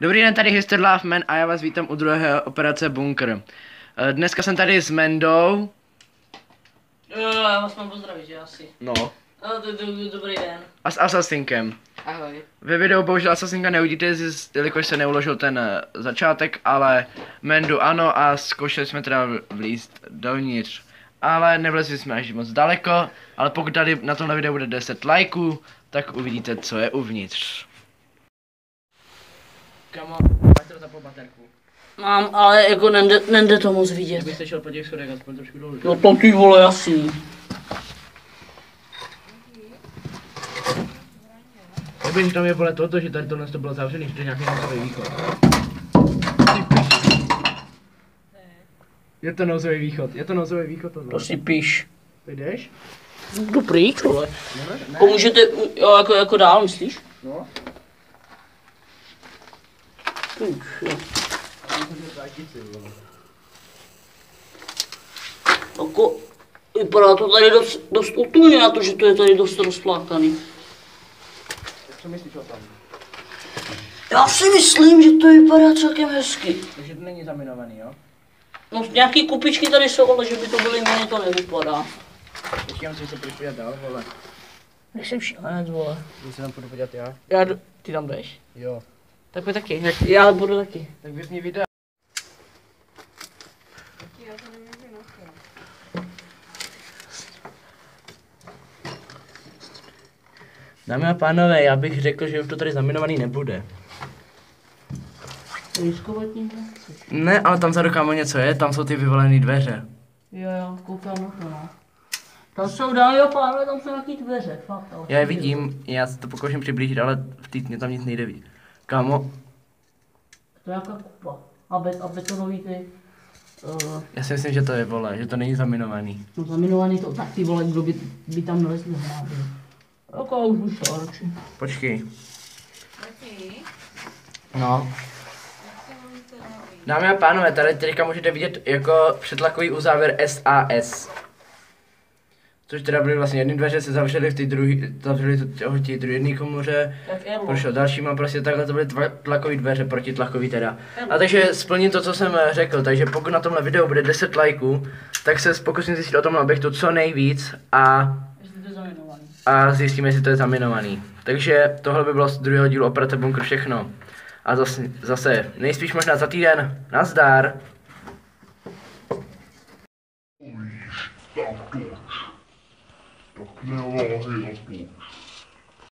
Dobrý den, tady Hister Loveman a já vás vítám u druhé operace Bunker. Eh, Dneska jsem tady s Mendou. Já vás mám pozdravit, že asi. No. No, do, do, do, dobrý den. A s Assassinkem. Ahoj. Ve videu bohužel Assassinka neuvidíte, jelikož se neuložil ten eh, začátek, ale Mendu ano a zkoušeli jsme teda vlízt dovnitř. Ale nevlezli jsme až moc daleko, ale pokud tady na tomhle videu bude 10 lajků, tak uvidíte, co je uvnitř. Kamo, máš to zapal baterku. Mám, ale jako nende, nende to moc vidět. Kdybyste šel po těch schodech aspoň trošku dolů. No to ty vole, jasný. Nevím, tam je vole toto, že tady tohle to bylo zavřený, že to je nějaký nouzový východ. Je to nouzový východ, je to nouzový východ tohle. To si píš. Ty jdeš? Jdu pryč, vole. Ne, ne. Pomůžete, jo, jako, jako dál, myslíš? No. Jo. Jako, vypadá to tady dost, dost utulně na to, že to je tady dost rozplákaný. Co myslíš o tom? Já si myslím, že to vypadá celkem hezky. Takže to není zaminovaný, jo? No nějaký kupičky tady jsou, ale že by to byly méně, to nevypadá. Počkám si, se podívat dál, vole. Nejsem šílenec, vole. Když se tam půjdu podívat já. Já ty tam jdeš? Jo. Tak pojď taky, jak, já budu taky. Tak vypni video. Dámy a pánové, já bych řekl, že už to tady zaminovaný nebude. Ne, ale tam vzadu kámo něco je, tam jsou ty vyvolené dveře. Jo, jo, koukám na to, no. Tam jsou dámy a pánové, tam jsou nějaký dveře, fakt. Já je vidím, já se to pokouším přiblížit, ale v té tmě tam nic nejde vidět. Kámo, To je nějaká kupa. A, bet, a betonový ty, uh, já si myslím, že to je vole, že to není zaminovaný. no zaminovaný to, tak ty vole, kdo by, by tam nalezl hrábě. Jako už bych šel radši. Počkej. No. Dámy a pánové, tady teďka můžete vidět jako přetlakový uzávěr SAS. Což teda byly vlastně jedny dveře, se zavřely v té druhé, zavřely to v té druhé komoře, prošel dalšíma, prostě takhle to byly dva tlakové dveře, protitlakový teda. A takže splním to, co jsem eh, řekl, takže pokud na tomhle videu bude 10 lajků, tak se pokusím zjistit o tomhle objektu co nejvíc a Jestli to je zaminovaný. a zjistíme, jestli to je zaminovaný. Takže tohle by bylo z druhého dílu Operace Bunker všechno. A zase, zase nejspíš možná za týden. Nazdar. Jag kommer ihåg honom hur stort.